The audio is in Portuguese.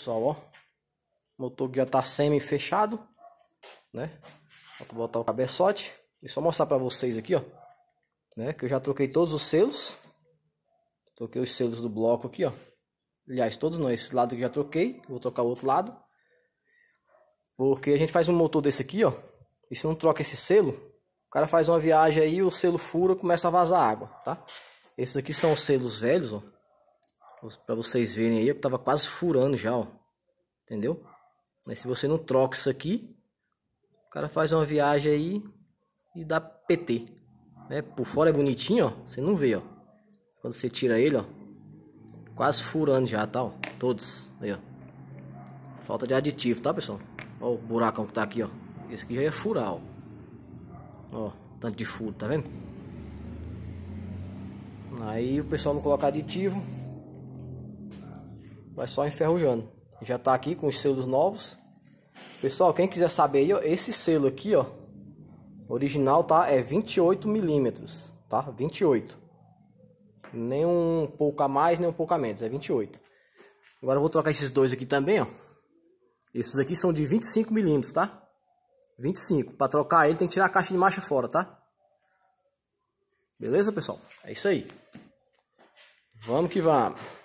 Pessoal, ó. O motor já tá semi fechado, né? Vou botar o cabeçote. E só mostrar pra vocês aqui, ó. Né? Que eu já troquei todos os selos. Troquei os selos do bloco aqui, ó. Aliás, todos não. Esse lado que já troquei. Vou trocar o outro lado. Porque a gente faz um motor desse aqui, ó. E se não troca esse selo, o cara faz uma viagem aí, o selo fura, começa a vazar água, tá? Esses aqui são os selos velhos, ó. Pra vocês verem aí, eu tava quase furando já, ó. Entendeu? Mas se você não troca isso aqui, o cara faz uma viagem aí e dá PT. Né? Por fora é bonitinho, ó. Você não vê, ó. Quando você tira ele, ó. Quase furando já, tá, ó. Todos. Aí, ó. Falta de aditivo, tá, pessoal? Ó o buracão que tá aqui, ó. Esse aqui já ia furar, ó. Ó, tanto de furo, tá vendo? Aí o pessoal não coloca aditivo vai só enferrujando. Já tá aqui com os selos novos. Pessoal, quem quiser saber aí, ó, esse selo aqui, ó, original, tá? É 28 milímetros, tá? 28. Nem um pouco a mais, nem um pouco a menos, é 28. Agora eu vou trocar esses dois aqui também, ó. Esses aqui são de 25 milímetros, tá? 25. Para trocar ele tem que tirar a caixa de marcha fora, tá? Beleza, pessoal? É isso aí. Vamos que vamos.